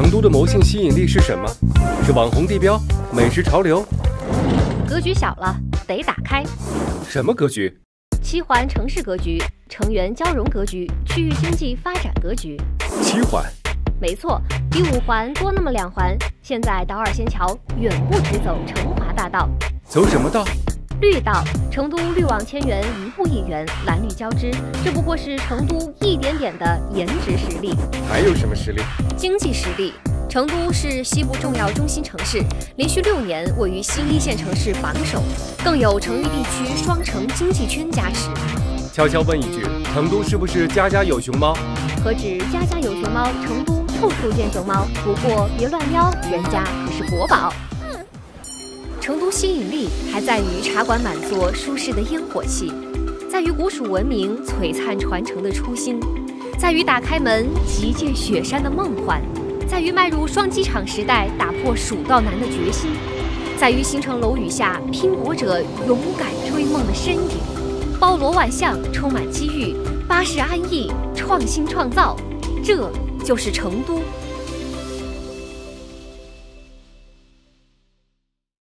成都的魔性吸引力是什么？是网红地标、美食潮流？格局小了，得打开。什么格局？七环城市格局、成员交融格局、区域经济发展格局。七环？没错，比五环多那么两环。现在到二仙桥，远不止走成华大道。走什么道？绿道，成都绿网千元，一步一园，蓝绿交织，这不过是成都一点点的颜值实力。还有什么实力？经济实力。成都是西部重要中心城市，连续六年位于新一线城市榜首，更有成渝地区双城经济圈加持。悄悄问一句，成都是不是家家有熊猫？何止家家有熊猫，成都处处见熊猫。不过别乱撩，人家可是国宝。成都吸引力还在于茶馆满座、舒适的烟火气，在于古蜀文明璀璨传承的初心，在于打开门即见雪山的梦幻，在于迈入双机场时代打破蜀道难的决心，在于星城楼宇下拼搏者勇敢追梦的身影，包罗万象，充满机遇，巴适安逸，创新创造，这就是成都。